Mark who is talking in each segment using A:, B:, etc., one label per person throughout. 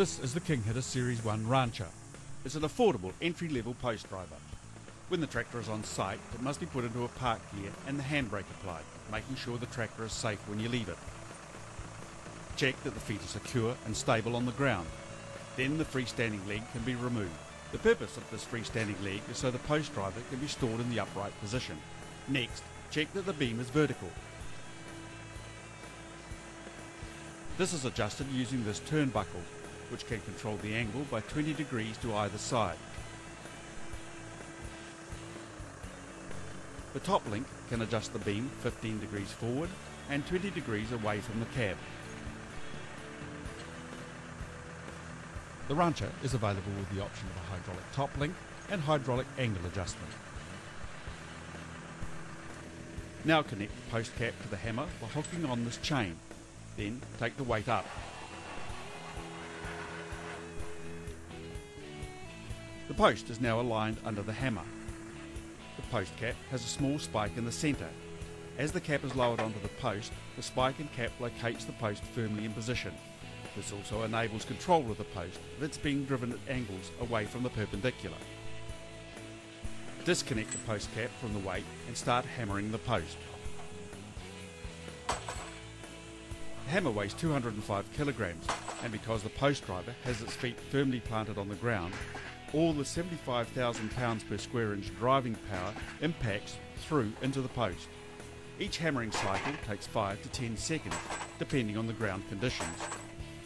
A: This is the KingHitter Series 1 Rancher. It's an affordable entry-level post driver. When the tractor is on site, it must be put into a park gear and the handbrake applied, making sure the tractor is safe when you leave it. Check that the feet are secure and stable on the ground. Then the freestanding leg can be removed. The purpose of this freestanding leg is so the post driver can be stored in the upright position. Next, check that the beam is vertical. This is adjusted using this turnbuckle, which can control the angle by 20 degrees to either side. The top link can adjust the beam 15 degrees forward and 20 degrees away from the cab. The Rancher is available with the option of a hydraulic top link and hydraulic angle adjustment. Now connect the post cap to the hammer by hooking on this chain. Then take the weight up. The post is now aligned under the hammer. The post cap has a small spike in the centre. As the cap is lowered onto the post, the spike and cap locates the post firmly in position. This also enables control of the post if it's being driven at angles away from the perpendicular. Disconnect the post cap from the weight and start hammering the post. The hammer weighs 205 kilograms, and because the post driver has its feet firmly planted on the ground, all the 75,000 pounds per square inch driving power impacts through into the post. Each hammering cycle takes 5 to 10 seconds, depending on the ground conditions.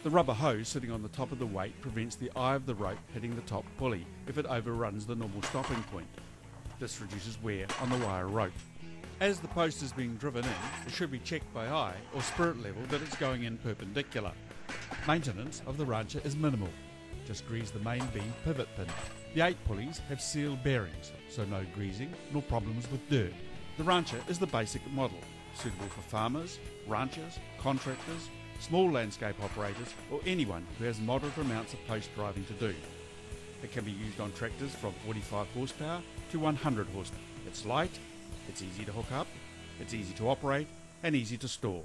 A: The rubber hose sitting on the top of the weight prevents the eye of the rope hitting the top pulley if it overruns the normal stopping point. This reduces wear on the wire rope. As the post is being driven in, it should be checked by eye or spirit level that it's going in perpendicular. Maintenance of the Rancher is minimal. Just grease the main beam pivot pin. The eight pulleys have sealed bearings, so no greasing nor problems with dirt. The Rancher is the basic model, suitable for farmers, ranchers, contractors, small landscape operators, or anyone who has moderate amounts of post driving to do. It can be used on tractors from 45 horsepower to 100 horsepower. It's light, it's easy to hook up, it's easy to operate, and easy to store.